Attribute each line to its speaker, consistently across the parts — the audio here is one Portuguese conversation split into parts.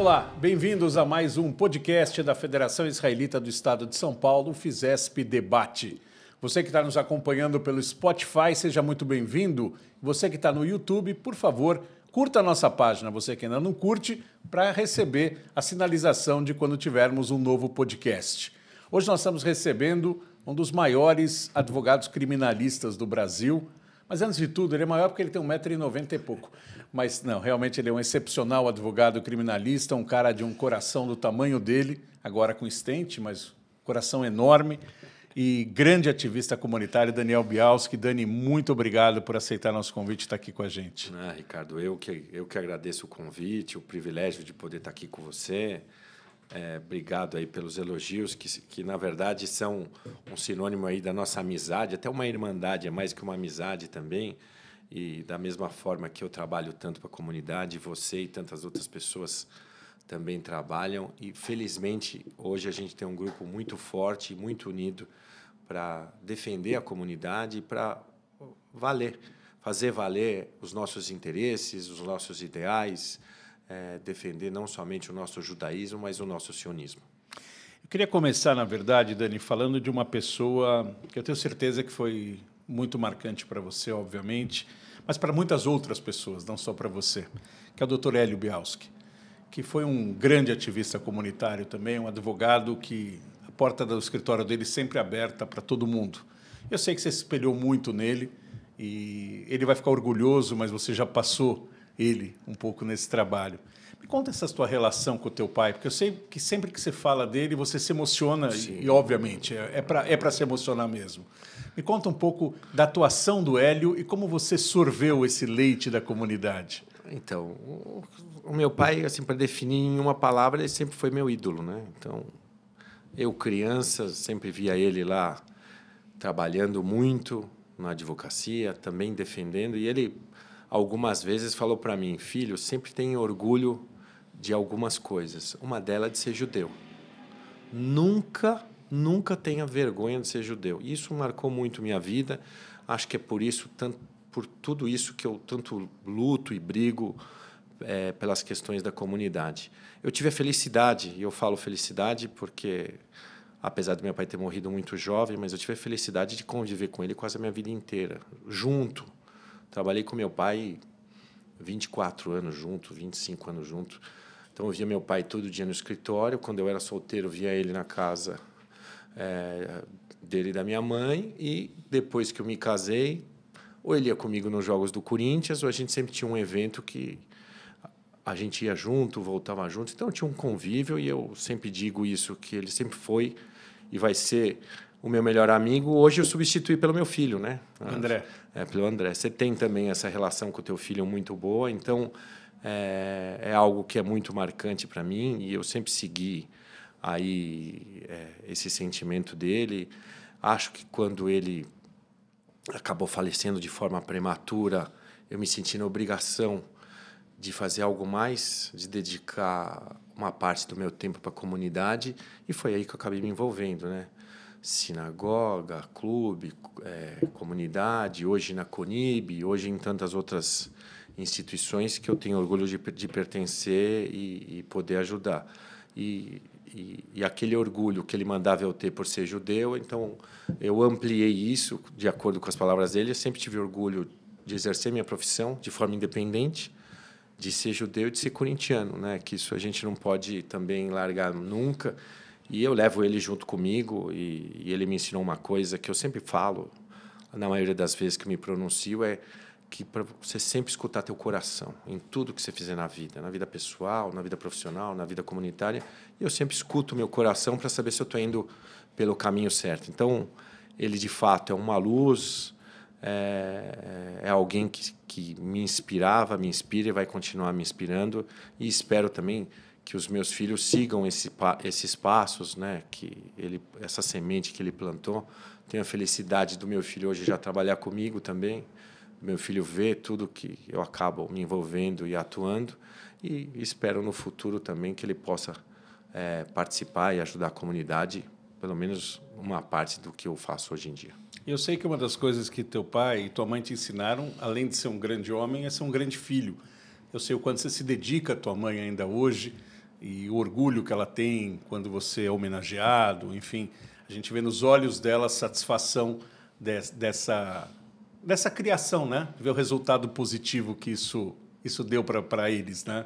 Speaker 1: Olá, bem-vindos a mais um podcast da Federação Israelita do Estado de São Paulo, FISESP Debate. Você que está nos acompanhando pelo Spotify, seja muito bem-vindo. Você que está no YouTube, por favor, curta a nossa página, você que ainda não curte, para receber a sinalização de quando tivermos um novo podcast. Hoje nós estamos recebendo um dos maiores advogados criminalistas do Brasil, mas antes de tudo, ele é maior porque ele tem 1,90m e pouco. Mas não, realmente ele é um excepcional advogado criminalista, um cara de um coração do tamanho dele, agora com estente, mas coração enorme. E grande ativista comunitário, Daniel Bialski. Dani, muito obrigado por aceitar nosso convite e estar aqui com a gente.
Speaker 2: Ah, Ricardo, eu que, eu que agradeço o convite, o privilégio de poder estar aqui com você. É, obrigado aí pelos elogios, que, que na verdade são um sinônimo aí da nossa amizade, até uma irmandade, é mais que uma amizade também. E da mesma forma que eu trabalho tanto para a comunidade, você e tantas outras pessoas também trabalham. E felizmente hoje a gente tem um grupo muito forte, muito unido para defender a comunidade e para valer, fazer valer os nossos interesses, os nossos ideais, é, defender não somente o nosso judaísmo, mas o nosso sionismo.
Speaker 1: Eu queria começar, na verdade, Dani, falando de uma pessoa que eu tenho certeza que foi muito marcante para você, obviamente, mas para muitas outras pessoas, não só para você, que é o Dr. Hélio Bialski, que foi um grande ativista comunitário também, um advogado que a porta do escritório dele sempre aberta para todo mundo. Eu sei que você se espelhou muito nele e ele vai ficar orgulhoso, mas você já passou ele um pouco nesse trabalho. Me conta essa tua relação com o teu pai, porque eu sei que sempre que você fala dele, você se emociona, e, e, obviamente, é, é para é se emocionar mesmo. Me conta um pouco da atuação do Hélio e como você sorveu esse leite da comunidade.
Speaker 2: Então, o, o meu pai, assim, para definir em uma palavra, ele sempre foi meu ídolo, né? Então, eu criança sempre via ele lá trabalhando muito na advocacia, também defendendo, e ele algumas vezes falou para mim, filho, sempre tenha orgulho de algumas coisas. Uma delas é de ser judeu. Nunca nunca tenha vergonha de ser judeu. Isso marcou muito minha vida. Acho que é por isso, tanto, por tudo isso que eu tanto luto e brigo é, pelas questões da comunidade. Eu tive a felicidade, e eu falo felicidade porque, apesar do meu pai ter morrido muito jovem, mas eu tive a felicidade de conviver com ele quase a minha vida inteira, junto. Trabalhei com meu pai 24 anos junto, 25 anos junto. Então eu via meu pai todo dia no escritório. Quando eu era solteiro, via ele na casa é, dele e da minha mãe. E depois que eu me casei, ou ele ia comigo nos jogos do Corinthians, ou a gente sempre tinha um evento que a gente ia junto, voltava junto. Então tinha um convívio e eu sempre digo isso que ele sempre foi e vai ser o meu melhor amigo. Hoje eu substituí pelo meu filho, né?
Speaker 1: André.
Speaker 2: É, pelo André. Você tem também essa relação com o teu filho muito boa, então é, é algo que é muito marcante para mim e eu sempre segui aí é, esse sentimento dele. Acho que quando ele acabou falecendo de forma prematura, eu me senti na obrigação de fazer algo mais, de dedicar uma parte do meu tempo para a comunidade e foi aí que eu acabei me envolvendo, né? Sinagoga, clube, é, comunidade, hoje na Conib, hoje em tantas outras instituições que eu tenho orgulho de, de pertencer e, e poder ajudar. E e, e, aquele orgulho que ele mandava eu ter por ser judeu, então eu ampliei isso de acordo com as palavras dele. Eu sempre tive orgulho de exercer minha profissão de forma independente, de ser judeu e de ser corintiano, né? Que isso a gente não pode também largar nunca. E eu levo ele junto comigo e, e ele me ensinou uma coisa que eu sempre falo, na maioria das vezes que me pronuncio, é que para você sempre escutar teu coração em tudo que você fizer na vida, na vida pessoal, na vida profissional, na vida comunitária, eu sempre escuto meu coração para saber se eu estou indo pelo caminho certo. Então, ele de fato é uma luz, é, é alguém que, que me inspirava, me inspira e vai continuar me inspirando. E espero também que os meus filhos sigam esse, esses passos, né? Que ele, essa semente que ele plantou. Tenho a felicidade do meu filho hoje já trabalhar comigo também meu filho vê tudo que eu acabo me envolvendo e atuando e espero no futuro também que ele possa é, participar e ajudar a comunidade, pelo menos uma parte do que eu faço hoje em dia.
Speaker 1: Eu sei que uma das coisas que teu pai e tua mãe te ensinaram, além de ser um grande homem, é ser um grande filho. Eu sei o quanto você se dedica à tua mãe ainda hoje, e o orgulho que ela tem quando você é homenageado, enfim, a gente vê nos olhos dela a satisfação de, dessa, dessa criação, né? Ver o resultado positivo que isso, isso deu para eles, né?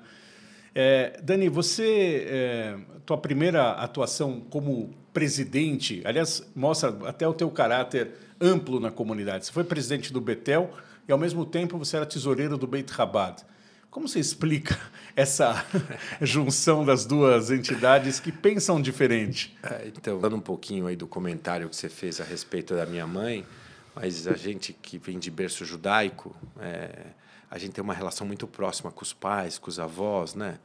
Speaker 1: É, Dani, você, é, tua primeira atuação como presidente, aliás, mostra até o teu caráter amplo na comunidade. Você foi presidente do Betel e, ao mesmo tempo, você era tesoureiro do Beit Rabat. Como você explica essa junção das duas entidades que pensam diferente?
Speaker 2: É, então, falando um pouquinho aí do comentário que você fez a respeito da minha mãe, mas a gente que vem de berço judaico, é, a gente tem uma relação muito próxima com os pais, com os avós, né?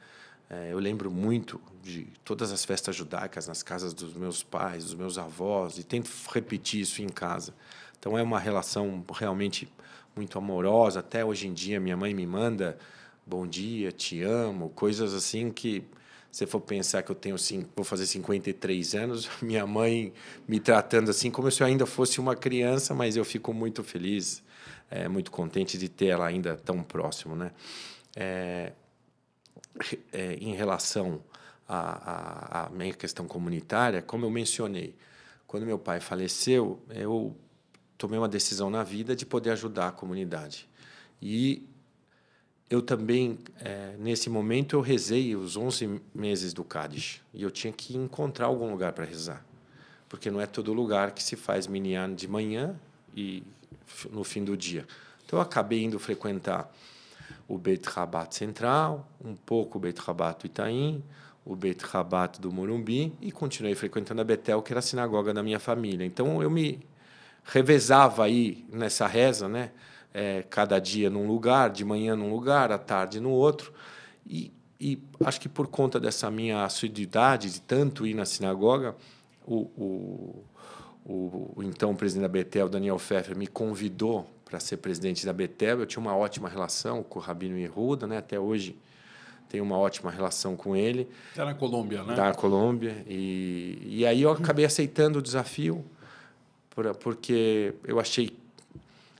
Speaker 2: É, eu lembro muito de todas as festas judaicas nas casas dos meus pais, dos meus avós, e tento repetir isso em casa. Então é uma relação realmente muito amorosa. Até hoje em dia, minha mãe me manda bom dia, te amo, coisas assim que se for pensar que eu tenho vou fazer 53 anos, minha mãe me tratando assim como se eu ainda fosse uma criança, mas eu fico muito feliz, é, muito contente de ter ela ainda tão próximo, né? É, é, em relação à, à minha questão comunitária, como eu mencionei, quando meu pai faleceu, eu tomei uma decisão na vida de poder ajudar a comunidade. E eu também, é, nesse momento, eu rezei os 11 meses do Cádiz. E eu tinha que encontrar algum lugar para rezar. Porque não é todo lugar que se faz minyan de manhã e no fim do dia. Então, eu acabei indo frequentar o Beit Rabat Central, um pouco o Beit Rabat Itaim, o Beit Rabat do Morumbi e continuei frequentando a Betel, que era a sinagoga da minha família. Então, eu me revezava aí nessa reza, né? É, cada dia num lugar, de manhã num lugar, à tarde no outro. E, e acho que por conta dessa minha assiduidade de tanto ir na sinagoga, o, o, o, o então presidente da Betel, Daniel Pfeffer, me convidou para ser presidente da Betel. Eu tinha uma ótima relação com o Rabino Yehuda, né? até hoje tenho uma ótima relação com ele.
Speaker 1: Está na Colômbia, né?
Speaker 2: Está na Colômbia. E, e aí eu acabei aceitando o desafio, porque eu achei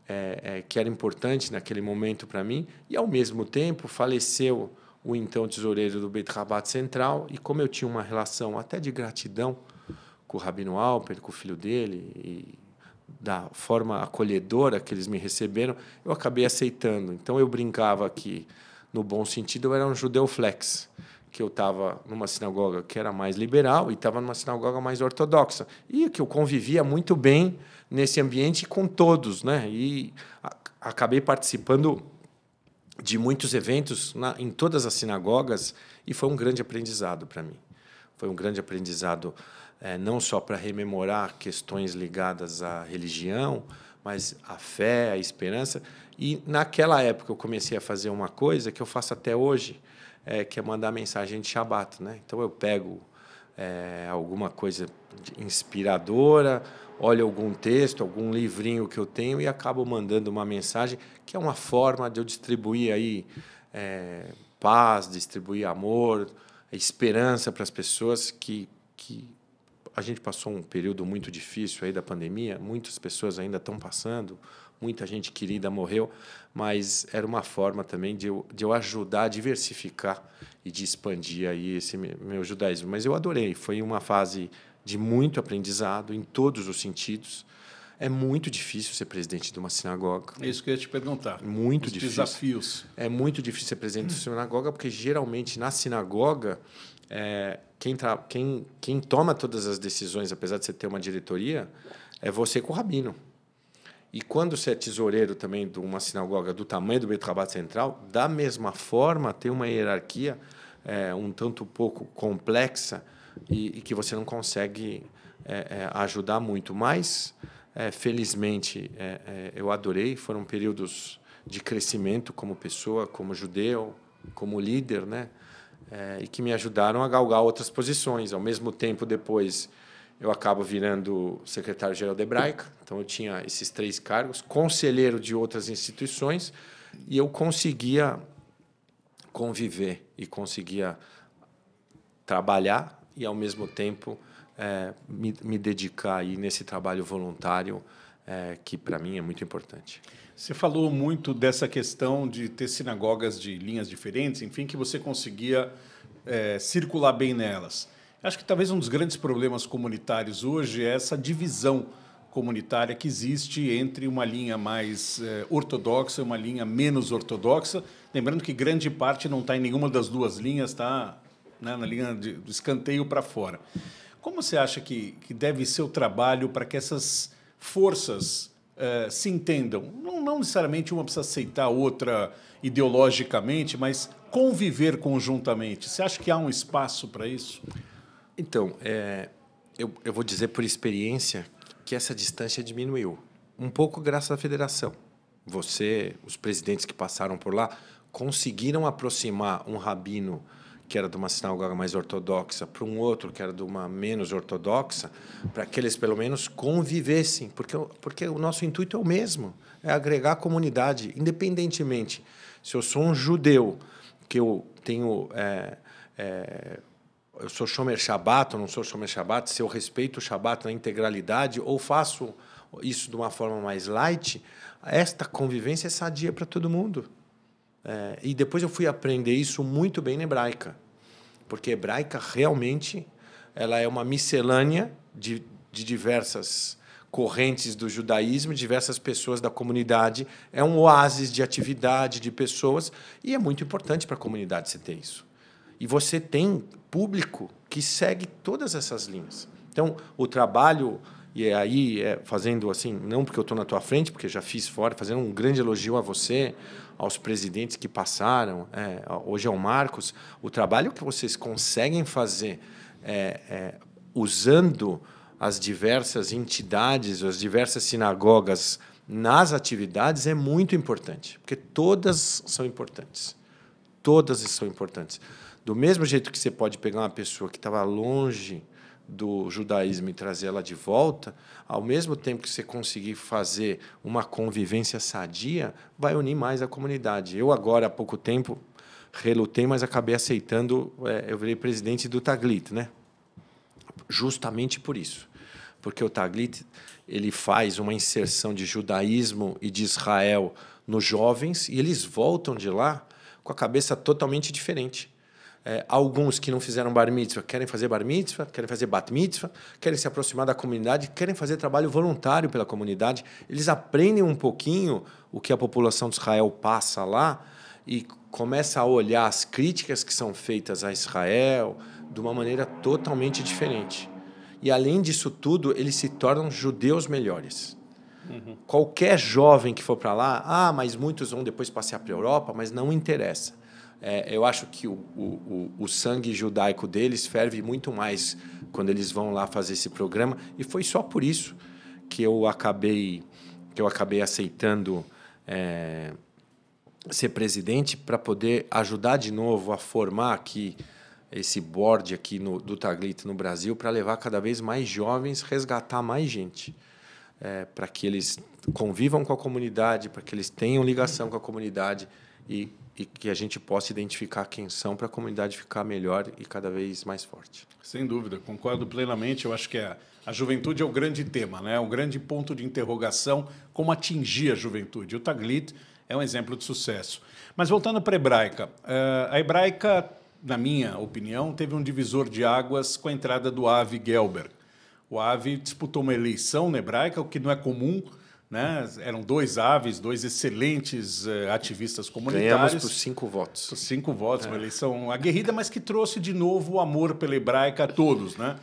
Speaker 2: é, é, que era importante naquele momento para mim, e ao mesmo tempo faleceu o então tesoureiro do Beit Rabat Central, e como eu tinha uma relação até de gratidão com o Rabino Alper, com o filho dele, e da forma acolhedora que eles me receberam, eu acabei aceitando. Então eu brincava que, no bom sentido, eu era um judeu flex, que eu estava numa sinagoga que era mais liberal e estava numa sinagoga mais ortodoxa, e que eu convivia muito bem nesse ambiente com todos, né? E acabei participando de muitos eventos na, em todas as sinagogas e foi um grande aprendizado para mim. Foi um grande aprendizado é, não só para rememorar questões ligadas à religião, mas à fé, à esperança. E naquela época eu comecei a fazer uma coisa que eu faço até hoje, é, que é mandar mensagem de Shabat, né? Então eu pego é, alguma coisa inspiradora olho algum texto, algum livrinho que eu tenho e acabo mandando uma mensagem que é uma forma de eu distribuir aí é, paz, distribuir amor, esperança para as pessoas que, que a gente passou um período muito difícil aí da pandemia, muitas pessoas ainda estão passando, muita gente querida morreu, mas era uma forma também de eu, de eu ajudar a diversificar e de expandir aí esse meu judaísmo. Mas eu adorei, foi uma fase de muito aprendizado em todos os sentidos. É muito difícil ser presidente de uma sinagoga.
Speaker 1: É isso que eu ia te perguntar.
Speaker 2: Muito
Speaker 1: Os
Speaker 2: difícil.
Speaker 1: desafios.
Speaker 2: É muito difícil ser presidente de uma sinagoga, porque geralmente na sinagoga, é, quem, tra... quem, quem toma todas as decisões, apesar de você ter uma diretoria, é você com o rabino. E quando você é tesoureiro também de uma sinagoga do tamanho do Beit Rabat Central, da mesma forma, tem uma hierarquia é, um tanto pouco complexa, e, e que você não consegue é, é, ajudar muito. Mas, é, felizmente, é, é, eu adorei. Foram períodos de crescimento como pessoa, como judeu, como líder, né? E que me ajudaram a galgar outras posições. Ao mesmo tempo, depois, eu acabo virando secretário-geral da Hebraica. Então, eu tinha esses três cargos, conselheiro de outras instituições, e eu conseguia conviver e conseguia trabalhar e, ao mesmo tempo, é, me, me, dedicar aí nesse trabalho voluntário é, que, para mim, é muito importante.
Speaker 1: Você falou muito dessa questão de ter sinagogas de linhas diferentes, enfim, que você conseguia é, circular bem nelas. Acho que talvez um dos grandes problemas comunitários hoje é essa divisão comunitária que existe entre uma linha mais eh, ortodoxa e uma linha menos ortodoxa. Lembrando que grande parte não está em nenhuma das duas linhas, está né, na linha de, do escanteio para fora. Como você acha que, que deve ser o trabalho para que essas forças eh, se entendam? Não, não necessariamente uma precisa aceitar a outra ideologicamente, mas conviver conjuntamente. Você acha que há um espaço para isso?
Speaker 2: Então, é, eu, eu vou dizer por experiência que essa distância diminuiu. Um pouco graças à federação. Você, os presidentes que passaram por lá, conseguiram aproximar um rabino que era de uma sinagoga mais ortodoxa para um outro que era de uma menos ortodoxa, para que eles pelo menos convivessem, porque, porque o nosso intuito é o mesmo, é agregar a comunidade, independentemente se eu sou um judeu, que eu tenho é, é, eu sou Shomer Shabbat ou não sou Shomer Shabbat, se eu respeito o Shabbat na integralidade ou faço isso de uma forma mais light, esta convivência é sadia para todo mundo. É, e depois eu fui aprender isso muito bem na hebraica, porque hebraica realmente ela é uma miscelânea de, de diversas correntes do judaísmo, diversas pessoas da comunidade, é um oásis de atividade de pessoas e é muito importante para a comunidade você ter isso. E você tem público que segue todas essas linhas. Então, o trabalho, e aí é, fazendo assim, não porque eu estou na tua frente, porque já fiz fora, fazendo um grande elogio a você, aos presidentes que passaram, é, hoje é o Marcos, o trabalho que vocês conseguem fazer é, é usando as diversas entidades, as diversas sinagogas nas atividades é muito importante, porque todas são importantes. Todas são importantes. Do mesmo jeito que você pode pegar uma pessoa que estava longe do judaísmo e trazer ela de volta, ao mesmo tempo que você conseguir fazer uma convivência sadia, vai unir mais a comunidade. Eu agora há pouco tempo relutei, mas acabei aceitando. É, eu virei presidente do Taglit, né? Justamente por isso, porque o Taglit ele faz uma inserção de judaísmo e de Israel nos jovens e eles voltam de lá com a cabeça totalmente diferente. É, alguns que não fizeram bar mitzvah querem fazer bar mitzvah, querem fazer bat mitzvah, querem se aproximar da comunidade, querem fazer trabalho voluntário pela comunidade. Eles aprendem um pouquinho o que a população de Israel passa lá e começa a olhar as críticas que são feitas a Israel de uma maneira totalmente diferente. E além disso tudo, eles se tornam judeus melhores. Uhum. Qualquer jovem que for para lá, ah, mas muitos vão depois passear para a Europa, mas não interessa é, eu acho que o, o, o, sangue judaico deles ferve muito mais quando eles vão lá fazer esse programa. E foi só por isso que eu acabei, que eu acabei aceitando é, ser presidente para poder ajudar de novo a formar aqui esse board aqui no, do Taglit no Brasil para levar cada vez mais jovens, resgatar mais gente. É, para que eles convivam com a comunidade, para que eles tenham ligação com a comunidade e e que a gente possa identificar quem são para a comunidade ficar melhor e cada vez mais forte.
Speaker 1: Sem dúvida, concordo plenamente. Eu acho que a, a juventude é o grande tema, né? É um grande ponto de interrogação como atingir a juventude. O Taglit é um exemplo de sucesso. Mas voltando para a hebraica, eh, a hebraica, na minha opinião, teve um divisor de águas com a entrada do Avi Gelber. O Avi disputou uma eleição na hebraica, o que não é comum né? Eram dois aves, dois excelentes uh, ativistas comunitários.
Speaker 2: Ganhamos por cinco votos.
Speaker 1: Por cinco votos, é. uma eleição aguerrida, mas que trouxe de novo o amor pela hebraica a todos, né?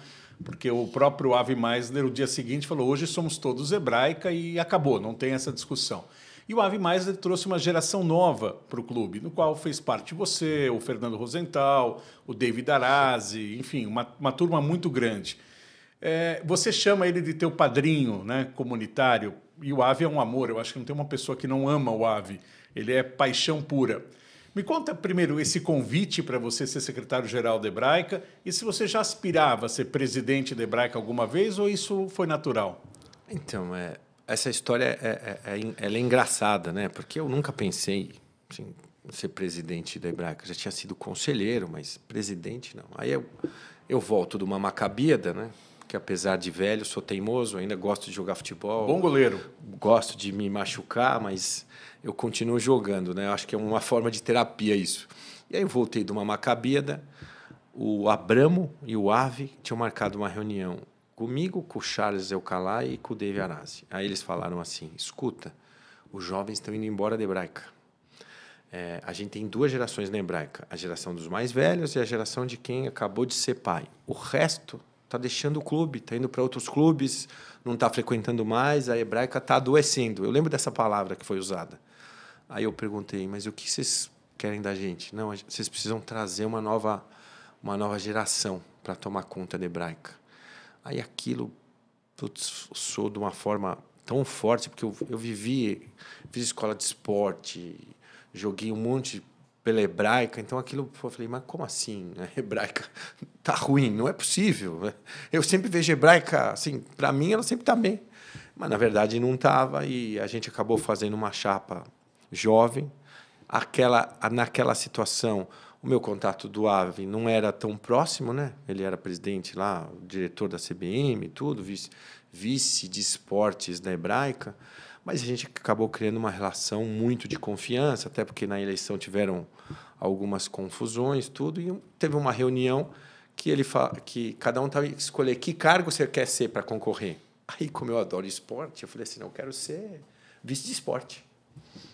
Speaker 1: Porque o próprio Ave Meisner, no dia seguinte, falou: hoje somos todos hebraica e acabou, não tem essa discussão. E o Ave Meisner trouxe uma geração nova para o clube, no qual fez parte você, o Fernando Rosenthal, o David Arazi, enfim, uma, uma turma muito grande. É, você chama ele de teu padrinho né, comunitário e o ave é um amor. Eu acho que não tem uma pessoa que não ama o ave. Ele é paixão pura. Me conta primeiro esse convite para você ser secretário-geral da Hebraica e se você já aspirava a ser presidente da Hebraica alguma vez ou isso foi natural?
Speaker 2: Então, é, essa história é, é, é, ela é engraçada, né? Porque eu nunca pensei assim, ser presidente da Hebraica. Já tinha sido conselheiro, mas presidente não. Aí eu, eu volto de uma macabíada, né? Que apesar de velho, sou teimoso, ainda gosto de jogar futebol.
Speaker 1: Bom goleiro.
Speaker 2: Gosto de me machucar, mas eu continuo jogando, né? Eu acho que é uma forma de terapia isso. E aí eu voltei de uma macabíada, o Abramo e o Ave tinham marcado uma reunião comigo, com o Charles Eucalá e com o Dave Arasi. Aí eles falaram assim: escuta, os jovens estão indo embora da hebraica. É, a gente tem duas gerações na hebraica: a geração dos mais velhos e a geração de quem acabou de ser pai. O resto está deixando o clube, está indo para outros clubes, não está frequentando mais, a hebraica está adoecendo. Eu lembro dessa palavra que foi usada. Aí eu perguntei, mas o que vocês querem da gente? Não, vocês precisam trazer uma nova, uma nova geração para tomar conta da hebraica. Aí aquilo, putz, sou de uma forma tão forte, porque eu, eu vivi, fiz escola de esporte, joguei um monte pela hebraica, então aquilo eu falei, mas como assim? A hebraica tá ruim, não é possível. Eu sempre vejo hebraica, assim, para mim ela sempre tá bem. Mas na verdade não estava e a gente acabou fazendo uma chapa jovem. Aquela naquela situação, o meu contato do AVE não era tão próximo, né? Ele era presidente lá, diretor da CBM, tudo, vice, vice de esportes da Hebraica. Mas a gente acabou criando uma relação muito de confiança, até porque na eleição tiveram algumas confusões, tudo, e teve uma reunião que ele que cada um estava escolher que cargo você quer ser para concorrer. Aí, como eu adoro esporte, eu falei assim, não, eu quero ser vice de esporte.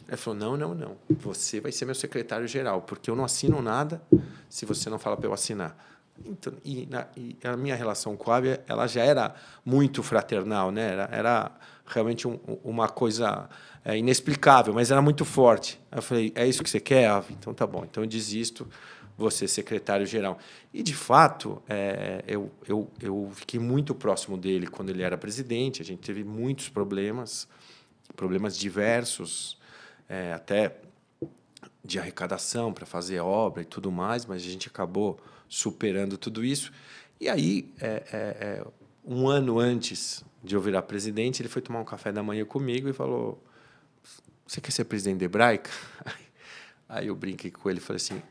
Speaker 2: Ele falou, não, não, não, você vai ser meu secretário geral, porque eu não assino nada se você não fala para eu assinar. Então, e, na, e, a minha relação com a Ávia, ela já era muito fraternal, né? Era, era realmente um, uma coisa é, inexplicável, mas era muito forte. Eu falei, é isso que você quer, Ave? Então tá bom, então eu desisto, você secretário-geral. E, de fato, é, eu, eu, eu fiquei muito próximo dele quando ele era presidente, a gente teve muitos problemas, problemas diversos, é, até de arrecadação para fazer obra e tudo mais, mas a gente acabou superando tudo isso. E aí, é, é, é, um ano antes de eu virar presidente, ele foi tomar um café da manhã comigo e falou: Você quer ser presidente da Hebraica? Aí eu brinquei com ele e falei assim: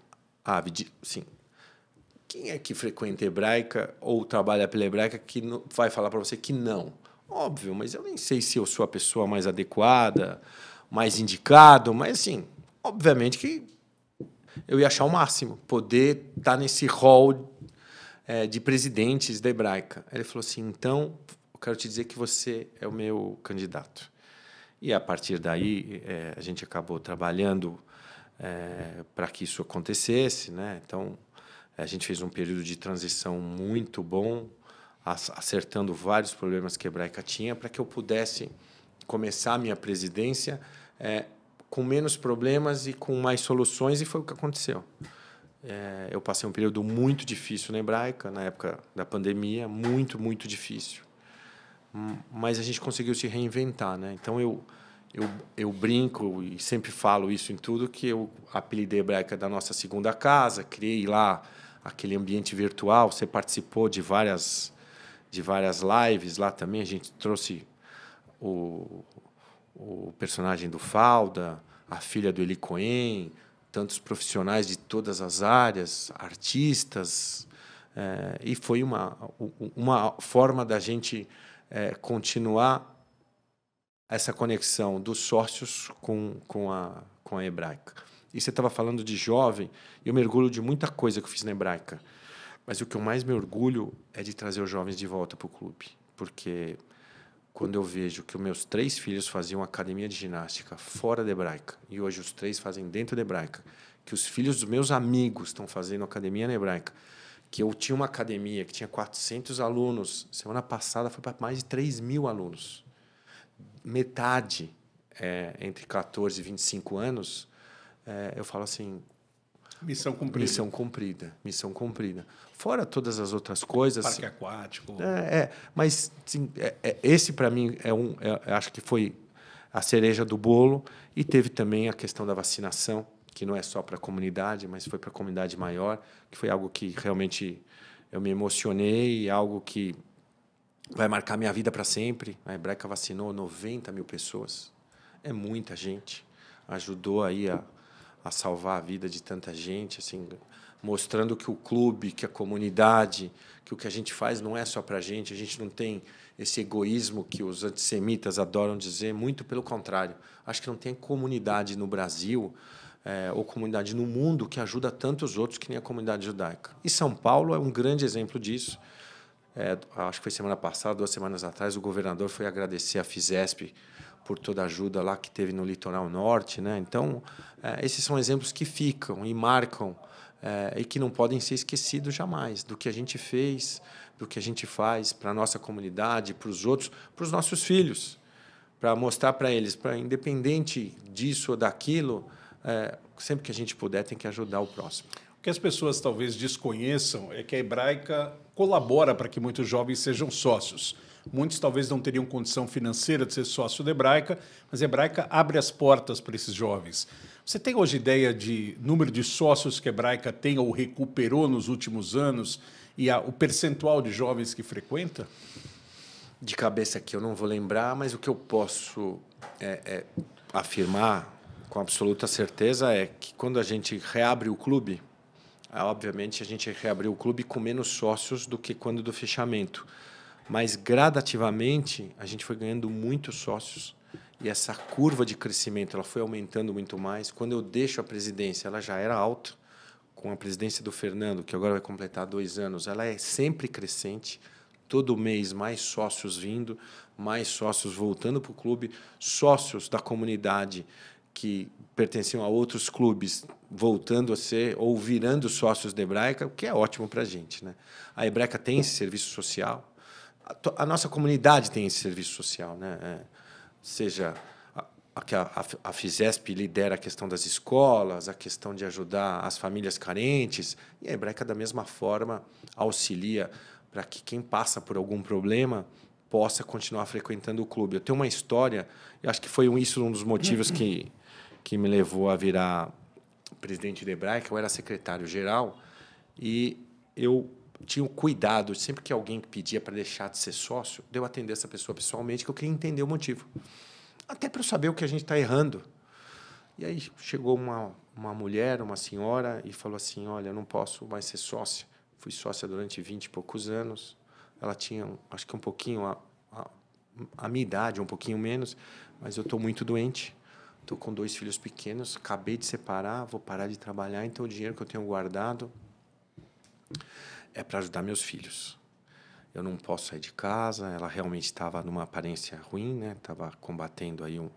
Speaker 2: Ah, sim. Quem é que frequenta Hebraica ou trabalha pela Hebraica que vai falar para você que não? Óbvio, mas eu nem sei se eu sou a pessoa mais adequada, mais indicado, mas assim, obviamente que eu ia achar o máximo, poder estar tá nesse hall é, de presidentes da Hebraica. Ele falou assim: então, eu quero te dizer que você é o meu candidato. E a partir daí, é, a gente acabou trabalhando é, para que isso acontecesse. Né? Então, a gente fez um período de transição muito bom, acertando vários problemas que a Hebraica tinha, para que eu pudesse começar a minha presidência é, com menos problemas e com mais soluções, e foi o que aconteceu. É, eu passei um período muito difícil na Hebraica, na época da pandemia, muito, muito difícil. Mas a gente conseguiu se reinventar. Né? Então, eu, eu, eu brinco e sempre falo isso em tudo, que eu apelidei a Hebraica da nossa segunda casa, criei lá aquele ambiente virtual, você participou de várias, de várias lives lá também, a gente trouxe o, o personagem do Falda, a filha do Eli Cohen, tantos profissionais de todas as áreas, artistas, é, e foi uma, uma forma da gente é, continuar essa conexão dos sócios com, com, a, com a hebraica. E você estava falando de jovem, eu me orgulho de muita coisa que eu fiz na hebraica, mas o que eu mais me orgulho é de trazer os jovens de volta para o clube, porque quando eu vejo que os meus três filhos faziam academia de ginástica fora da hebraica e hoje os três fazem dentro da hebraica, que os filhos dos meus amigos estão fazendo academia na hebraica, que eu tinha uma academia que tinha 400 alunos, semana passada foi para mais de 3 mil alunos. Metade é, entre 14 e 25 anos, é, eu falo assim,
Speaker 1: Missão cumprida.
Speaker 2: Missão cumprida. Missão cumprida. Fora todas as outras coisas.
Speaker 1: Parque aquático.
Speaker 2: É, é mas sim, é, é, esse para mim é um, é, acho que foi a cereja do bolo e teve também a questão da vacinação, que não é só para a comunidade, mas foi para a comunidade maior, que foi algo que realmente eu me emocionei, algo que vai marcar minha vida para sempre. A Hebraica vacinou 90 mil pessoas. É muita gente. Ajudou aí a a salvar a vida de tanta gente, assim, mostrando que o clube, que a comunidade, que o que a gente faz não é só para a gente, a gente não tem esse egoísmo que os antissemitas adoram dizer, muito pelo contrário. Acho que não tem comunidade no Brasil é, ou comunidade no mundo que ajuda tantos outros que nem a comunidade judaica. E São Paulo é um grande exemplo disso. É, acho que foi semana passada, duas semanas atrás, o governador foi agradecer a Fisesp por toda a ajuda lá que teve no litoral norte, né? Então, é, esses são exemplos que ficam e marcam é, e que não podem ser esquecidos jamais do que a gente fez, do que a gente faz para a nossa comunidade, para os outros, para os nossos filhos, para mostrar para eles, para independente disso ou daquilo, é, sempre que a gente puder, tem que ajudar o próximo.
Speaker 1: O que as pessoas talvez desconheçam é que a hebraica colabora para que muitos jovens sejam sócios. Muitos talvez não teriam condição financeira de ser sócio da Hebraica, mas a Hebraica abre as portas para esses jovens. Você tem hoje ideia de número de sócios que a Hebraica tem ou recuperou nos últimos anos e a, o percentual de jovens que frequenta?
Speaker 2: De cabeça aqui eu não vou lembrar, mas o que eu posso é, é, afirmar com absoluta certeza é que quando a gente reabre o clube, obviamente a gente reabriu o clube com menos sócios do que quando do fechamento. Mas gradativamente a gente foi ganhando muitos sócios e essa curva de crescimento ela foi aumentando muito mais. Quando eu deixo a presidência, ela já era alta. Com a presidência do Fernando, que agora vai completar dois anos, ela é sempre crescente. Todo mês mais sócios vindo, mais sócios voltando para o clube, sócios da comunidade que pertenciam a outros clubes voltando a ser ou virando sócios da Hebraica, o que é ótimo para a gente. Né? A Hebraica tem esse serviço social, a, a nossa comunidade tem esse serviço social, né? É, seja a, a, a FISESP lidera a questão das escolas, a questão de ajudar as famílias carentes, e a Hebraica, da mesma forma, auxilia para que quem passa por algum problema possa continuar frequentando o clube. Eu tenho uma história, e acho que foi isso um dos motivos que, que me levou a virar presidente da Hebraica. Eu era secretário-geral e eu tinha o cuidado, sempre que alguém pedia para deixar de ser sócio, de eu atender essa pessoa pessoalmente, que eu queria entender o motivo. Até para eu saber o que a gente está errando. E aí chegou uma, uma mulher, uma senhora, e falou assim: Olha, eu não posso mais ser sócia. Fui sócia durante 20 e poucos anos. Ela tinha, acho que um pouquinho a, a, a minha idade, um pouquinho menos, mas eu estou muito doente. Estou com dois filhos pequenos, acabei de separar, vou parar de trabalhar, então o dinheiro que eu tenho guardado é para ajudar meus filhos. Eu não posso sair de casa. Ela realmente estava numa aparência ruim, né? Estava combatendo aí um,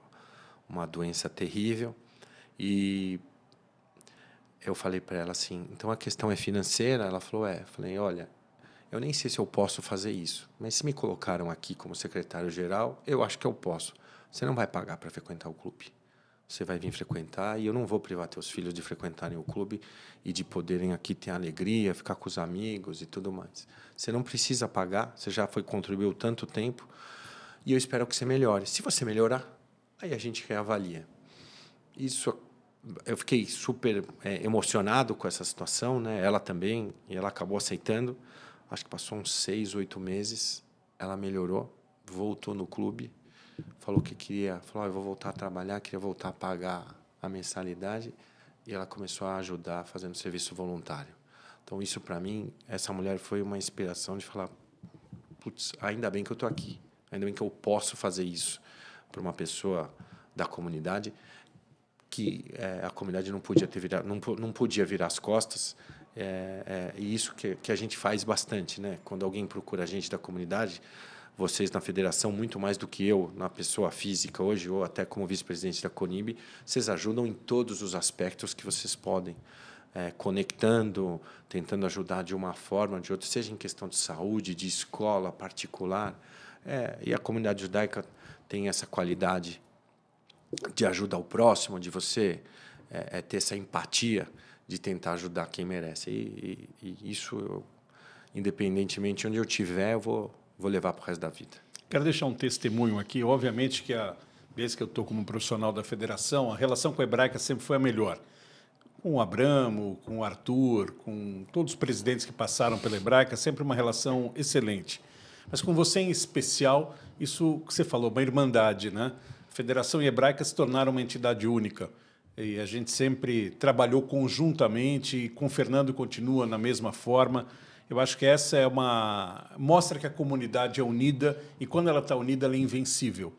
Speaker 2: uma doença terrível e eu falei para ela assim: então a questão é financeira? Ela falou: é. Eu falei: olha, eu nem sei se eu posso fazer isso, mas se me colocaram aqui como secretário geral, eu acho que eu posso. Você não vai pagar para frequentar o clube você vai vir frequentar e eu não vou privar teus filhos de frequentarem o clube e de poderem aqui ter alegria, ficar com os amigos e tudo mais. Você não precisa pagar, você já foi contribuiu tanto tempo e eu espero que você melhore. Se você melhorar, aí a gente reavalia. Isso eu fiquei super é, emocionado com essa situação, né? Ela também e ela acabou aceitando. Acho que passou uns seis, oito meses, ela melhorou, voltou no clube falou que queria, falou, oh, eu vou voltar a trabalhar, queria voltar a pagar a mensalidade, e ela começou a ajudar fazendo serviço voluntário. Então isso para mim, essa mulher foi uma inspiração de falar, putz, ainda bem que eu estou aqui, ainda bem que eu posso fazer isso para uma pessoa da comunidade que é, a comunidade não podia ter virar, não, não podia virar as costas é, é, e isso que, que a gente faz bastante, né? Quando alguém procura a gente da comunidade, vocês na federação, muito mais do que eu, na pessoa física hoje, ou até como vice-presidente da CONIB, vocês ajudam em todos os aspectos que vocês podem. É, conectando, tentando ajudar de uma forma de outra, seja em questão de saúde, de escola particular. É, e a comunidade judaica tem essa qualidade de ajuda ao próximo, de você é, é ter essa empatia de tentar ajudar quem merece. E, e, e isso, eu, independentemente de onde eu estiver, eu vou vou levar para o resto da vida.
Speaker 1: Quero deixar um testemunho aqui. Obviamente que a, desde que eu estou como profissional da federação, a relação com a Hebraica sempre foi a melhor. Com o Abramo, com o Arthur, com todos os presidentes que passaram pela Hebraica, sempre uma relação excelente. Mas com você em especial, isso que você falou, uma irmandade, né? A Federação e a Hebraica se tornaram uma entidade única. E a gente sempre trabalhou conjuntamente, e com o Fernando continua na mesma forma. Eu acho que essa é uma mostra que a comunidade é unida e quando ela está unida ela é invencível,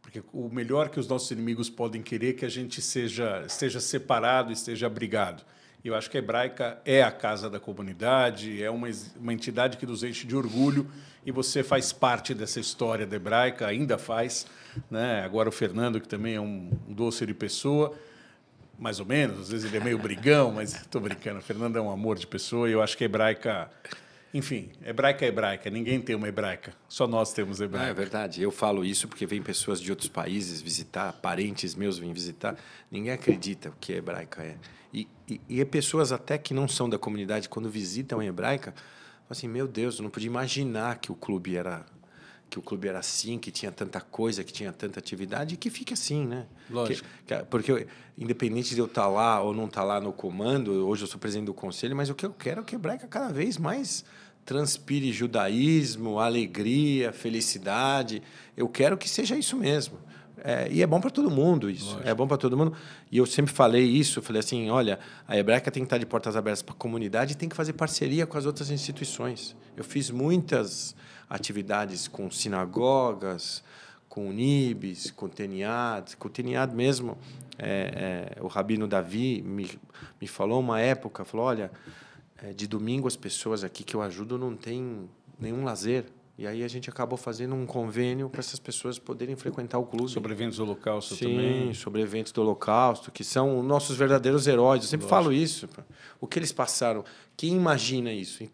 Speaker 1: Porque o melhor que os nossos inimigos podem querer é que a gente seja, esteja separado, esteja abrigado. Eu acho que a Hebraica é a casa da comunidade, é uma, uma entidade que nos enche de orgulho e você faz parte dessa história da Hebraica, ainda faz. Né? Agora o Fernando, que também é um, um doce de pessoa, mais ou menos, às vezes ele é meio brigão, mas estou brincando. O Fernando é um amor de pessoa e eu acho que Hebraica enfim, hebraica é hebraica, ninguém tem uma hebraica, só nós temos hebraica.
Speaker 2: Ah, é verdade, eu falo isso porque vem pessoas de outros países visitar, parentes meus vêm visitar, ninguém acredita o que hebraica é. E, e, e é pessoas até que não são da comunidade, quando visitam a hebraica, falam assim, meu Deus, eu não podia imaginar que o clube era que o clube era assim, que tinha tanta coisa, que tinha tanta atividade, e que fique assim, né?
Speaker 1: Lógico.
Speaker 2: Que, que, porque, eu, independente de eu estar lá ou não estar lá no comando, hoje eu sou presidente do conselho, mas o que eu quero é que a Hebraica cada vez mais transpire judaísmo, alegria, felicidade. Eu quero que seja isso mesmo. É, e é bom para todo mundo isso. Lógico. É bom para todo mundo. E eu sempre falei isso. Falei assim: olha, a Hebraica tem que estar de portas abertas para a comunidade e tem que fazer parceria com as outras instituições. Eu fiz muitas atividades com sinagogas, com Nibes, com Teniad. Com Teniad mesmo, é, é, o Rabino Davi me, me falou uma época: falou, olha é, de domingo as pessoas aqui que eu ajudo não têm nenhum lazer. E aí a gente acabou fazendo um convênio para essas pessoas poderem frequentar o clube.
Speaker 1: Sobre eventos do Holocausto
Speaker 2: Sim,
Speaker 1: também.
Speaker 2: sobre eventos do Holocausto, que são nossos verdadeiros heróis. Eu sempre Lógico. falo isso. O que eles passaram. Quem imagina isso?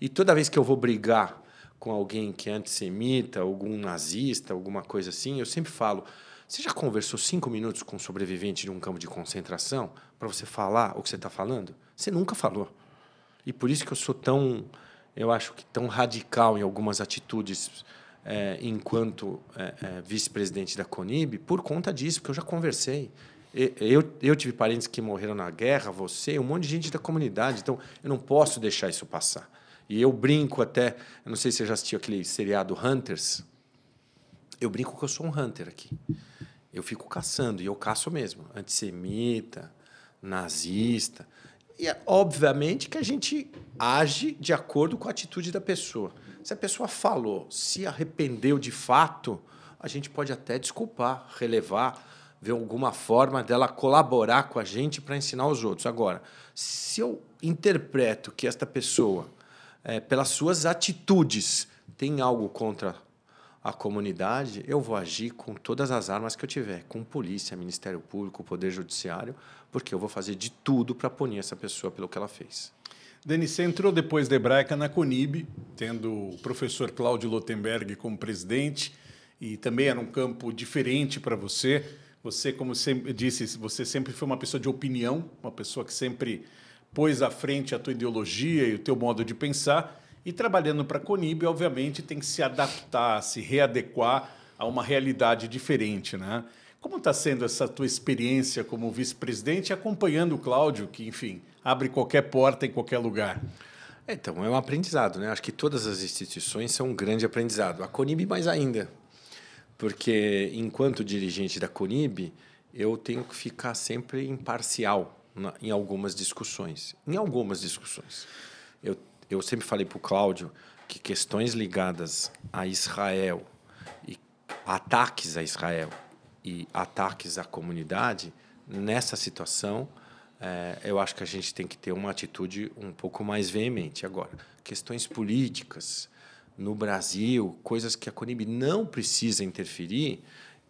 Speaker 2: E toda vez que eu vou brigar com alguém que é antissemita, algum nazista, alguma coisa assim, eu sempre falo: você já conversou cinco minutos com um sobrevivente de um campo de concentração para você falar o que você está falando? Você nunca falou. E por isso que eu sou tão, eu acho que tão radical em algumas atitudes é, enquanto é, é, vice-presidente da Conib, por conta disso, porque eu já conversei. Eu, eu tive parentes que morreram na guerra, você, um monte de gente da comunidade, então eu não posso deixar isso passar. E eu brinco até, eu não sei se você já assistiu aquele seriado Hunters. Eu brinco que eu sou um hunter aqui. Eu fico caçando, e eu caço mesmo. Antissemita, nazista. E é obviamente que a gente age de acordo com a atitude da pessoa. Se a pessoa falou, se arrependeu de fato, a gente pode até desculpar, relevar, ver alguma forma dela colaborar com a gente para ensinar os outros. Agora, se eu interpreto que esta pessoa, é, pelas suas atitudes, tem algo contra a comunidade, eu vou agir com todas as armas que eu tiver, com polícia, Ministério Público, Poder Judiciário, porque eu vou fazer de tudo para punir essa pessoa pelo que ela fez.
Speaker 1: Denis, você entrou depois da Hebraica na Conib, tendo o professor Cláudio Lotenberg como presidente, e também era um campo diferente para você. Você, como sempre disse, você sempre foi uma pessoa de opinião, uma pessoa que sempre pôs à frente a tua ideologia e o teu modo de pensar. E trabalhando para a Conib, obviamente, tem que se adaptar, se readequar a uma realidade diferente, né? Como está sendo essa tua experiência como vice-presidente acompanhando o Cláudio, que, enfim, abre qualquer porta em qualquer lugar?
Speaker 2: Então, é um aprendizado, né? Acho que todas as instituições são um grande aprendizado. A Conib mais ainda, porque enquanto dirigente da Conib, eu tenho que ficar sempre imparcial na, em algumas discussões. Em algumas discussões. Eu eu sempre falei para o Cláudio que questões ligadas a Israel e ataques a Israel e ataques à comunidade, nessa situação, é, eu acho que a gente tem que ter uma atitude um pouco mais veemente. Agora, questões políticas no Brasil, coisas que a Conib não precisa interferir,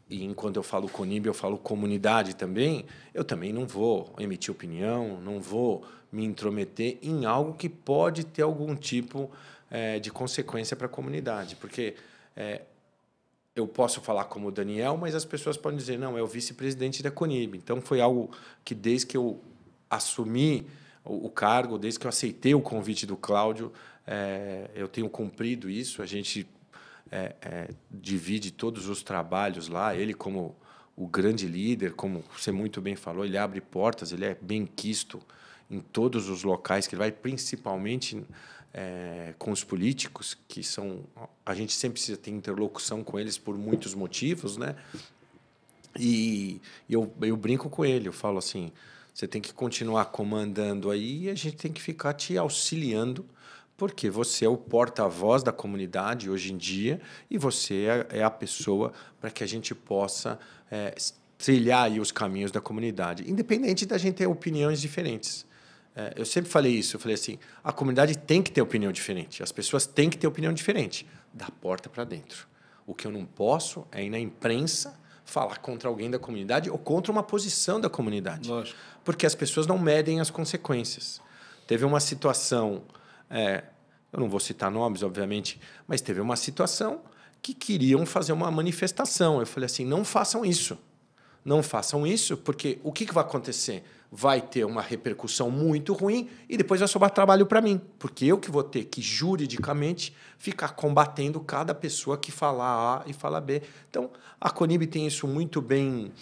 Speaker 2: e enquanto eu falo Conib, eu falo comunidade também, eu também não vou emitir opinião, não vou me intrometer em algo que pode ter algum tipo é, de consequência para a comunidade. Porque é, eu posso falar como Daniel, mas as pessoas podem dizer, não, é o vice-presidente da Conib. Então, foi algo que, desde que eu assumi o, o cargo, desde que eu aceitei o convite do Cláudio, é, eu tenho cumprido isso. A gente é, é, divide todos os trabalhos lá. Ele, como o grande líder, como você muito bem falou, ele abre portas, ele é bem quisto em todos os locais que ele vai, principalmente é, com os políticos, que são. A gente sempre precisa ter interlocução com eles por muitos motivos, né? E eu, eu brinco com ele, eu falo assim: você tem que continuar comandando aí e a gente tem que ficar te auxiliando porque você é o porta-voz da comunidade hoje em dia e você é, é a pessoa para que a gente possa é, trilhar os caminhos da comunidade, independente da gente ter opiniões diferentes. É, eu sempre falei isso, eu falei assim, a comunidade tem que ter opinião diferente, as pessoas têm que ter opinião diferente, da porta para dentro. O que eu não posso é ir na imprensa falar contra alguém da comunidade ou contra uma posição da comunidade.
Speaker 1: Lógico.
Speaker 2: Porque as pessoas não medem as consequências. Teve uma situação, é, eu não vou citar nomes, obviamente, mas teve uma situação que queriam fazer uma manifestação. Eu falei assim: não façam isso. Não façam isso, porque o que, que vai acontecer? Vai ter uma repercussão muito ruim e depois vai sobrar trabalho para mim, porque eu que vou ter que juridicamente ficar combatendo cada pessoa que fala A e fala B. Então, a Conib tem isso muito bem,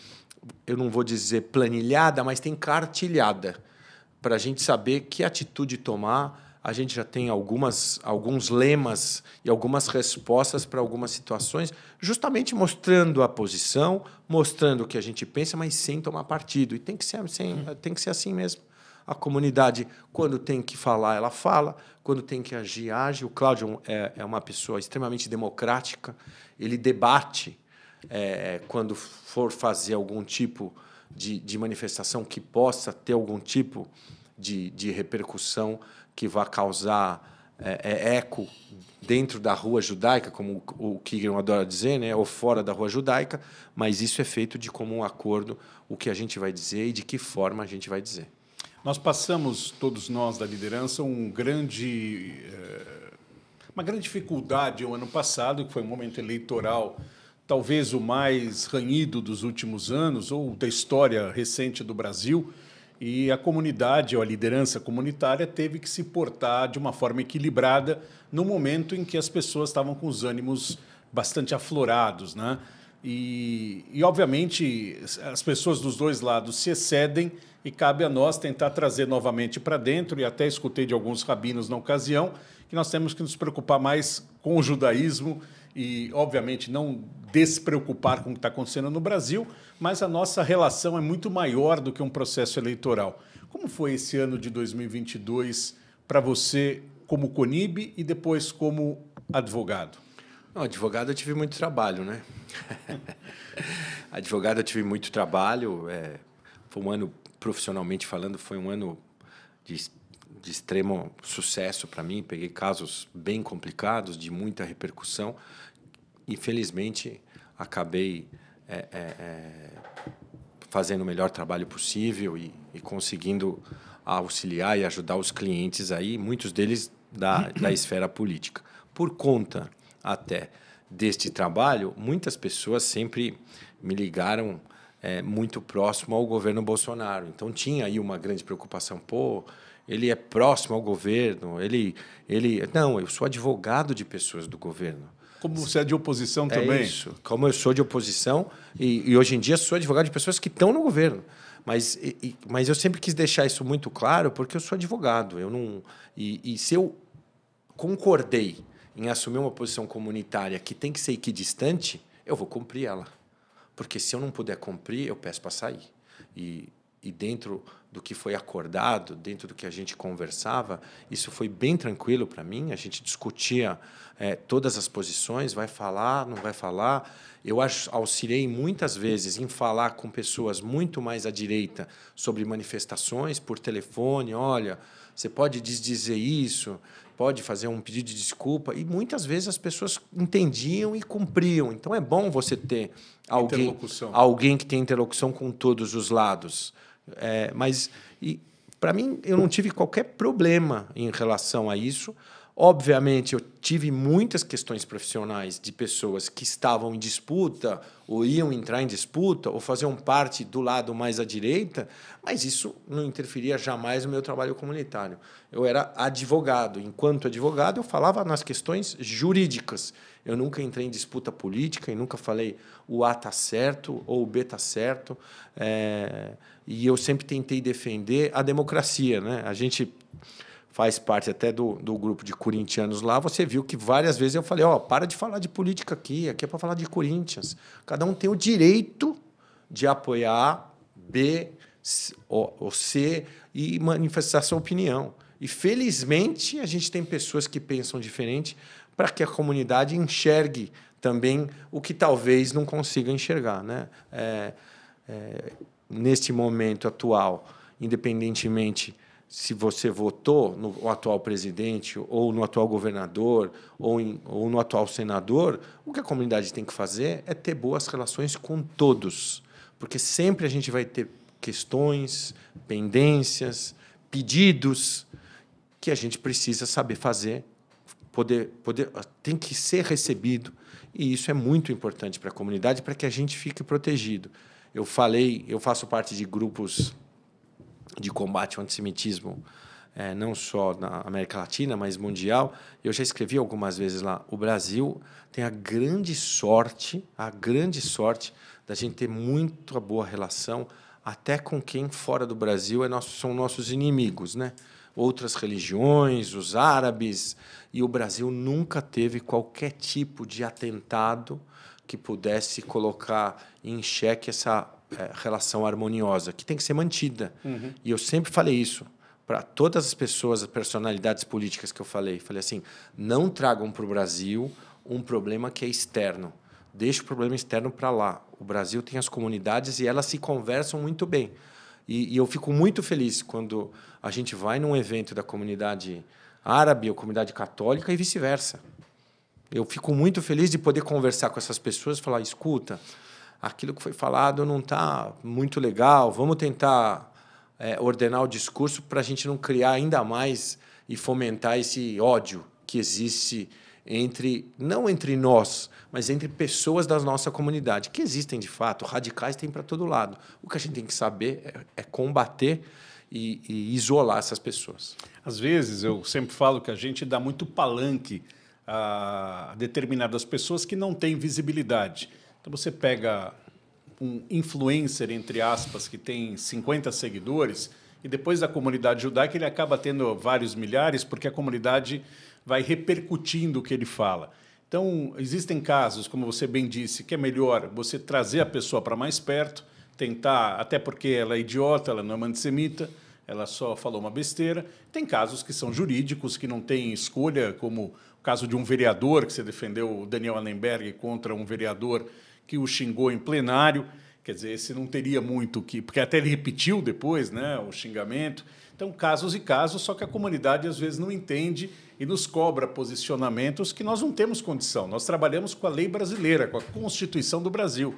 Speaker 2: eu não vou dizer planilhada, mas tem cartilhada para a gente saber que atitude tomar. A gente já tem algumas, alguns lemas e algumas respostas para algumas situações, justamente mostrando a posição, mostrando o que a gente pensa, mas sem tomar partido. E tem que ser, assim, tem que ser assim mesmo. A comunidade, quando tem que falar, ela fala, quando tem que agir, age. O Cláudio é, é uma pessoa extremamente democrática, ele debate é, quando for fazer algum tipo de, de manifestação que possa ter algum tipo de, de repercussão que vá causar é, é, eco dentro da rua judaica, como o Kigron adora dizer, né, ou fora da rua judaica, mas isso é feito de comum acordo o que a gente vai dizer e de que forma a gente vai dizer.
Speaker 1: Nós passamos, todos nós da liderança, um grande, eh, uma grande dificuldade o ano passado, que foi um momento eleitoral talvez o mais ranhido dos últimos anos, ou da história recente do Brasil, e a comunidade, ou a liderança comunitária, teve que se portar de uma forma equilibrada no momento em que as pessoas estavam com os ânimos bastante aflorados. Né? E, e, obviamente, as pessoas dos dois lados se excedem e cabe a nós tentar trazer novamente para dentro, e até escutei de alguns rabinos na ocasião, que nós temos que nos preocupar mais com o judaísmo e, obviamente, não despreocupar com o que está acontecendo no Brasil, mas a nossa relação é muito maior do que um processo eleitoral. Como foi esse ano de 2022 para você como Conib e depois como advogado?
Speaker 2: Não, advogado eu tive muito trabalho, né? advogado eu tive muito trabalho. É, foi um ano, profissionalmente falando, foi um ano de, de extremo sucesso para mim. Peguei casos bem complicados, de muita repercussão infelizmente, acabei é, é, é, fazendo o melhor trabalho possível e, e, conseguindo auxiliar e ajudar os clientes aí, muitos deles da, da esfera política. Por conta até deste trabalho, muitas pessoas sempre me ligaram é, muito próximo ao governo Bolsonaro. Então tinha aí uma grande preocupação, pô, ele é próximo ao governo, ele, ele, não, eu sou advogado de pessoas do governo.
Speaker 1: Como você é de oposição é também.
Speaker 2: Isso. Como eu sou de oposição, e, e hoje em dia sou advogado de pessoas que estão no governo. Mas, e, mas eu sempre quis deixar isso muito claro, porque eu sou advogado. Eu não, e, e se eu concordei em assumir uma posição comunitária que tem que ser equidistante, eu vou cumprir ela. Porque se eu não puder cumprir, eu peço para sair. E, e dentro do que foi acordado, dentro do que a gente conversava, isso foi bem tranquilo para mim. A gente discutia é, todas as posições, vai falar, não vai falar. Eu auxiliei muitas vezes em falar com pessoas muito mais à direita sobre manifestações por telefone. Olha, você pode desdizer isso, pode fazer um pedido de desculpa. E muitas vezes as pessoas entendiam e cumpriam. Então é bom você ter alguém, alguém que tem interlocução com todos os lados. É, mas, para mim, eu não tive qualquer problema em relação a isso. Obviamente, eu tive muitas questões profissionais de pessoas que estavam em disputa, ou iam entrar em disputa, ou faziam parte do lado mais à direita, mas isso não interferia jamais no meu trabalho comunitário. Eu era advogado. Enquanto advogado, eu falava nas questões jurídicas. Eu nunca entrei em disputa política e nunca falei o A está certo ou o B está certo. É... E eu sempre tentei defender a democracia. Né? A gente faz parte até do, do grupo de corintianos lá, você viu que várias vezes eu falei, ó, oh, para de falar de política aqui, aqui é para falar de Corinthians. Cada um tem o direito de apoiar B ou C e manifestar sua opinião. E felizmente a gente tem pessoas que pensam diferente para que a comunidade enxergue também o que talvez não consiga enxergar. Né? É, é, neste momento atual, independentemente se você votou no atual presidente, ou no atual governador, ou, em, ou no atual senador, o que a comunidade tem que fazer é ter boas relações com todos. Porque sempre a gente vai ter questões, pendências, pedidos que a gente precisa saber fazer, poder, poder tem que ser recebido. E isso é muito importante para a comunidade, para que a gente fique protegido. Eu falei, eu faço parte de grupos de combate ao antissemitismo, é, não só na América Latina, mas mundial. Eu já escrevi algumas vezes lá. O Brasil tem a grande sorte, a grande sorte da gente ter muito boa relação até com quem fora do Brasil é nosso, são nossos inimigos, né? Outras religiões, os árabes, e o Brasil nunca teve qualquer tipo de atentado que pudesse colocar em xeque essa é, relação harmoniosa, que tem que ser mantida. Uhum. E eu sempre falei isso para todas as pessoas, as personalidades políticas que eu falei. Falei assim: não tragam para o Brasil um problema que é externo. Deixe o problema externo para lá. O Brasil tem as comunidades e elas se conversam muito bem. E, e, eu fico muito feliz quando a gente vai num evento da comunidade árabe ou comunidade católica e vice-versa. Eu fico muito feliz de poder conversar com essas pessoas e falar: escuta, aquilo que foi falado não está muito legal, vamos tentar é, ordenar o discurso para a gente não criar ainda mais e fomentar esse ódio que existe entre não entre nós, mas entre pessoas da nossa comunidade, que existem de fato, radicais tem para todo lado. O que a gente tem que saber é, é combater e, e, isolar essas pessoas.
Speaker 1: Às vezes eu sempre falo que a gente dá muito palanque a determinadas pessoas que não têm visibilidade. Então você pega um influencer, entre aspas, que tem 50 seguidores, e depois da comunidade judaica ele acaba tendo vários milhares, porque a comunidade vai repercutindo o que ele fala. Então, existem casos, como você bem disse, que é melhor você trazer a pessoa para mais perto, tentar, até porque ela é idiota, ela não é antissemita, ela só falou uma besteira. Tem casos que são jurídicos, que não têm escolha, como caso de um vereador, que você defendeu o Daniel Allenberg contra um vereador que o xingou em plenário. Quer dizer, esse não teria muito que. Porque até ele repetiu depois né, o xingamento. Então, casos e casos, só que a comunidade às vezes não entende e nos cobra posicionamentos que nós não temos condição. Nós trabalhamos com a lei brasileira, com a Constituição do Brasil,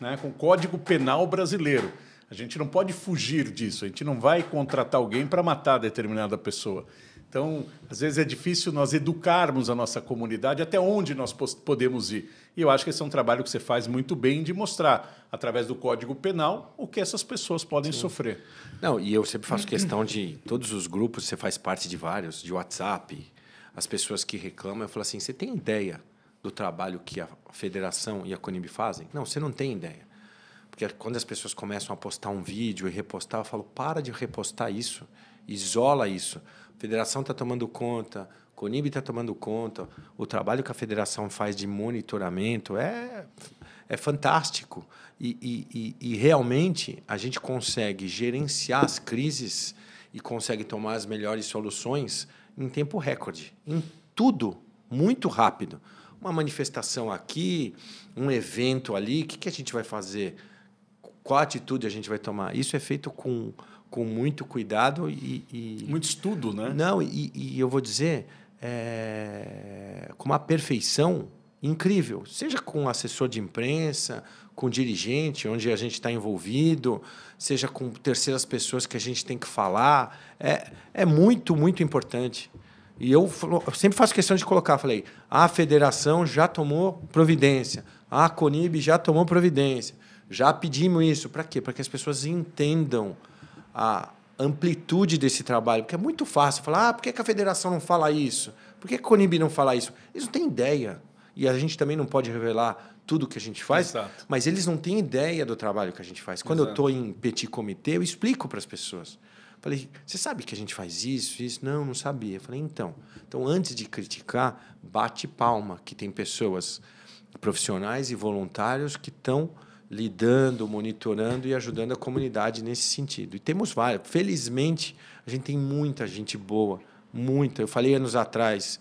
Speaker 1: né, com o Código Penal brasileiro. A gente não pode fugir disso, a gente não vai contratar alguém para matar determinada pessoa. Então, às vezes é difícil nós educarmos a nossa comunidade até onde nós podemos ir. E eu acho que esse é um trabalho que você faz muito bem de mostrar, através do Código Penal, o que essas pessoas podem Sim. sofrer.
Speaker 2: Não, e eu sempre faço questão de todos os grupos, você faz parte de vários, de WhatsApp, as pessoas que reclamam, eu falo assim: você tem ideia do trabalho que a federação e a Conib fazem? Não, você não tem ideia. Porque quando as pessoas começam a postar um vídeo e repostar, eu falo: para de repostar isso, isola isso federação está tomando conta, Conib está tomando conta, o trabalho que a federação faz de monitoramento é, é fantástico. E, e, e, realmente a gente consegue gerenciar as crises e consegue tomar as melhores soluções em tempo recorde, em tudo, muito rápido. Uma manifestação aqui, um evento ali, o que, que a gente vai fazer? Qual atitude a gente vai tomar? Isso é feito com com muito cuidado e, e
Speaker 1: muito estudo, né?
Speaker 2: Não e, e eu vou dizer é, com uma perfeição incrível, seja com assessor de imprensa, com dirigente, onde a gente está envolvido, seja com terceiras pessoas que a gente tem que falar, é, é muito muito importante. E eu, eu sempre faço questão de colocar, falei, a federação já tomou providência, a Conib já tomou providência, já pedimos isso, para quê? Para que as pessoas entendam a amplitude desse trabalho, porque é muito fácil falar, ah, por que a federação não fala isso? Por que a Conib não fala isso? Eles não têm ideia. E a gente também não pode revelar tudo o que a gente faz, Exato. mas eles não têm ideia do trabalho que a gente faz. Quando Exato. eu estou em petit comitê, eu explico para as pessoas. Falei, você sabe que a gente faz isso, isso? Não, não sabia. Eu falei, então. Então, antes de criticar, bate palma, que tem pessoas profissionais e voluntários que estão lidando, monitorando e ajudando a comunidade nesse sentido. E temos várias. Felizmente, a gente tem muita gente boa muita. Eu falei anos atrás,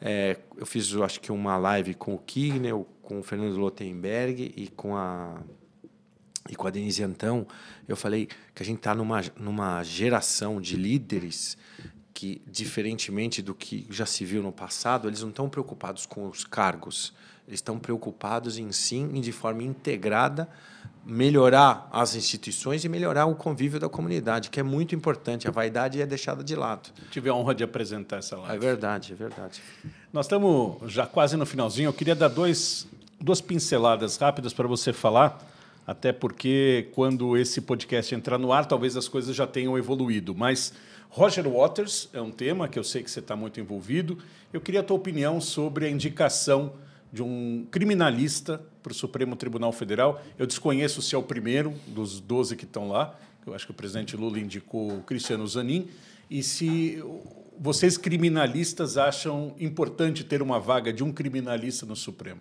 Speaker 2: é, eu fiz, acho que uma live com o Kignel, com o Fernando Lotenberg e com a e com a Denise Antão, eu falei que a gente está numa, numa geração de líderes que, diferentemente do que já se viu no passado, eles não estão preocupados com os cargos, eles estão preocupados em sim, em de forma integrada, melhorar as instituições e melhorar o convívio da comunidade, que é muito importante. A vaidade é deixada de lado.
Speaker 1: Tive a honra de apresentar essa live.
Speaker 2: É verdade, é verdade.
Speaker 1: Nós estamos já quase no finalzinho. Eu queria dar dois, duas pinceladas rápidas para você falar, até porque quando esse podcast entrar no ar, talvez as coisas já tenham evoluído. Mas Roger Waters é um tema que eu sei que você está muito envolvido. Eu queria a tua opinião sobre a indicação de um criminalista para o Supremo Tribunal Federal. Eu desconheço se é o primeiro dos 12 que estão lá. Eu acho que o presidente Lula indicou o Cristiano Zanin. E se vocês criminalistas acham importante ter uma vaga de um criminalista no Supremo?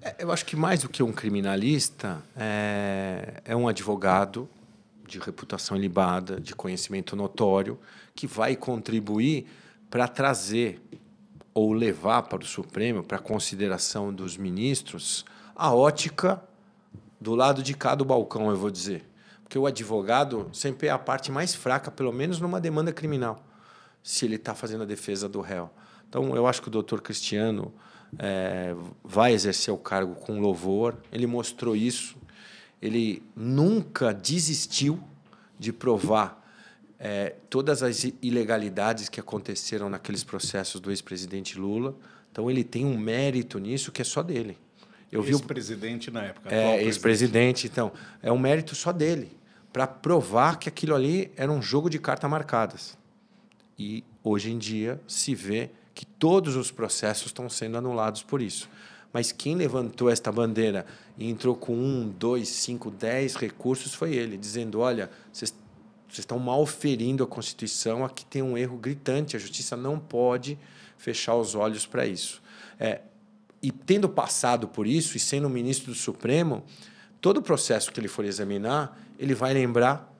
Speaker 2: É, eu acho que mais do que um criminalista, é, é um advogado de reputação ilibada, de conhecimento notório, que vai contribuir para trazer ou levar para o Supremo, para consideração dos ministros, a ótica do lado de cá do balcão, eu vou dizer. Porque o advogado sempre é a parte mais fraca, pelo menos numa demanda criminal, se ele está fazendo a defesa do réu. Então, eu acho que o doutor Cristiano é, vai exercer o cargo com louvor, ele mostrou isso, ele nunca desistiu de provar é, todas as ilegalidades que aconteceram naqueles processos do ex-presidente Lula. Então, ele tem um mérito nisso que é só dele.
Speaker 1: Eu vi ex-presidente na época.
Speaker 2: É, ex-presidente, então. É um mérito só dele, para provar que aquilo ali era um jogo de cartas marcadas. E, hoje em dia, se vê que todos os processos estão sendo anulados por isso. Mas quem levantou esta bandeira e entrou com um, dois, cinco, dez recursos foi ele, dizendo: olha, vocês vocês estão mal ferindo a Constituição, aqui tem um erro gritante, a justiça não pode fechar os olhos para isso. É, e tendo passado por isso, e sendo ministro do Supremo, todo o processo que ele for examinar, ele vai lembrar,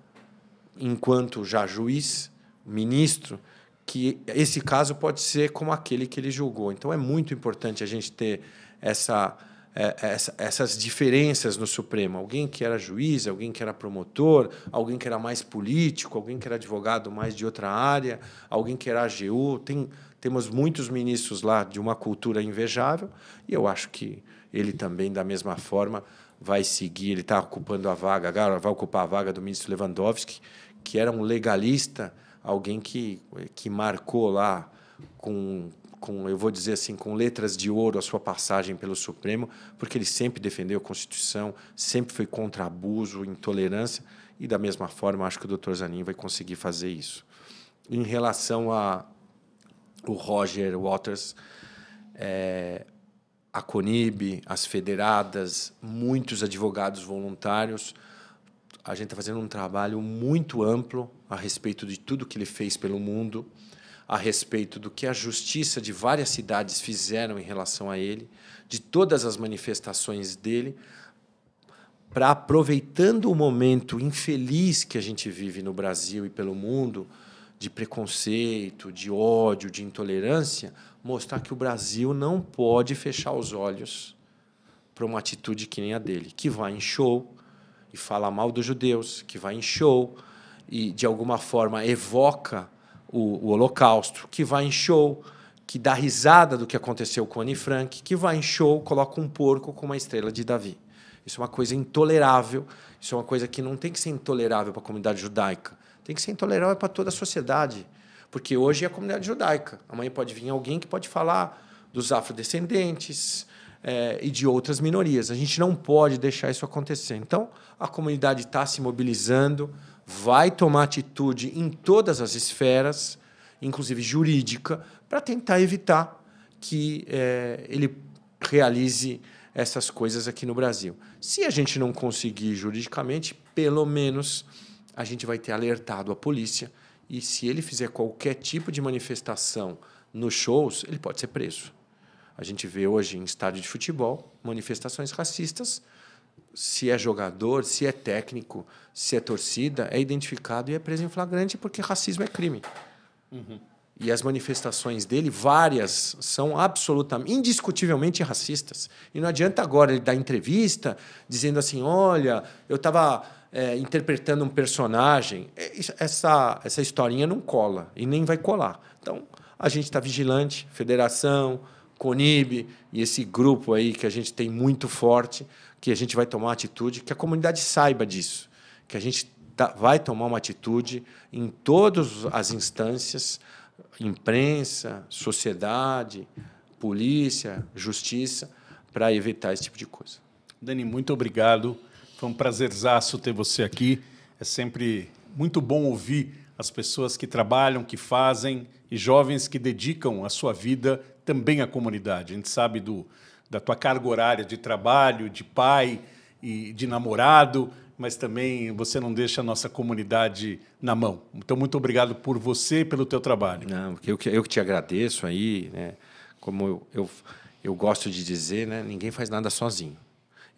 Speaker 2: enquanto já juiz, ministro, que esse caso pode ser como aquele que ele julgou. Então é muito importante a gente ter essa é, essa, essas diferenças no Supremo. Alguém que era juiz, alguém que era promotor, alguém que era mais político, alguém que era advogado mais de outra área, alguém que era AGU. Tem, temos muitos ministros lá de uma cultura invejável e eu acho que ele também, da mesma forma, vai seguir. Ele está ocupando a vaga, agora vai ocupar a vaga do ministro Lewandowski, que era um legalista, alguém que, que marcou lá com com, eu vou dizer assim, com letras de ouro a sua passagem pelo Supremo, porque ele sempre defendeu a Constituição, sempre foi contra abuso, intolerância, e da mesma forma acho que o doutor Zanin vai conseguir fazer isso. Em relação a o Roger Waters, é, a Conib, as federadas, muitos advogados voluntários, a gente está fazendo um trabalho muito amplo a respeito de tudo que ele fez pelo mundo a respeito do que a justiça de várias cidades fizeram em relação a ele, de todas as manifestações dele, para aproveitando o momento infeliz que a gente vive no Brasil e pelo mundo, de preconceito, de ódio, de intolerância, mostrar que o Brasil não pode fechar os olhos para uma atitude que nem a dele, que vai em show e fala mal dos judeus, que vai em show e de alguma forma evoca o, o Holocausto, que vai em show, que dá risada do que aconteceu com Anne Frank, que vai em show, coloca um porco com uma estrela de Davi. Isso é uma coisa intolerável, isso é uma coisa que não tem que ser intolerável para a comunidade judaica, tem que ser intolerável para toda a sociedade. Porque hoje é a comunidade judaica. Amanhã pode vir alguém que pode falar dos afrodescendentes é, e de outras minorias. A gente não pode deixar isso acontecer. Então, a comunidade está se mobilizando, vai tomar atitude em todas as esferas, inclusive jurídica, para tentar evitar que é, ele realize essas coisas aqui no Brasil. Se a gente não conseguir juridicamente, pelo menos a gente vai ter alertado a polícia e se ele fizer qualquer tipo de manifestação nos shows, ele pode ser preso. A gente vê hoje em estádio de futebol manifestações racistas se é jogador, se é técnico, se é torcida, é identificado e é preso em flagrante porque racismo é crime.
Speaker 1: Uhum.
Speaker 2: E as manifestações dele, várias, são absolutamente, indiscutivelmente racistas. E não adianta agora ele dar entrevista dizendo assim: olha, eu estava é, interpretando um personagem. É, essa, essa historinha não cola e nem vai colar. Então, a gente está vigilante, federação, CONIB e esse grupo aí que a gente tem muito forte, que a gente vai tomar atitude, que a comunidade saiba disso, que a gente tá, vai tomar uma atitude em todas as instâncias imprensa, sociedade, polícia, justiça, para evitar esse tipo de coisa.
Speaker 1: Dani, muito obrigado. Foi um prazerzaço ter você aqui. É sempre muito bom ouvir as pessoas que trabalham, que fazem e jovens que dedicam a sua vida também à comunidade. A gente sabe do, da tua carga horária de trabalho, de pai e de namorado, mas também você não deixa a nossa comunidade na mão. Então, muito obrigado por você e pelo teu trabalho.
Speaker 2: Não, eu que, eu que te agradeço aí, né? como eu, eu, eu gosto de dizer, né? ninguém faz nada sozinho.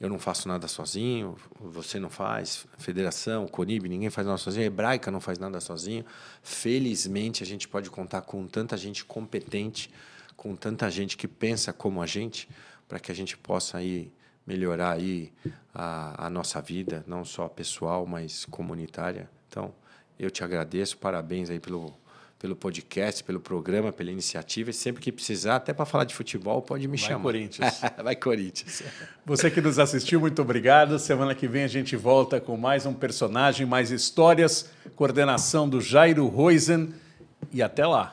Speaker 2: Eu não faço nada sozinho, você não faz, federação, Conib, ninguém faz nada sozinho, a Hebraica não faz nada sozinho. Felizmente, a gente pode contar com tanta gente competente, com tanta gente que pensa como a gente, para que a gente possa aí melhorar aí a, a nossa vida, não só pessoal, mas comunitária. Então, eu te agradeço, parabéns aí pelo, pelo podcast, pelo programa, pela iniciativa. E sempre que precisar, até para falar de futebol, pode me
Speaker 1: Vai
Speaker 2: chamar.
Speaker 1: Corinthians.
Speaker 2: Vai Corinthians.
Speaker 1: Você que nos assistiu, muito obrigado. Semana que vem a gente volta com mais um personagem, mais histórias. Coordenação do Jairo Roisen. E até lá.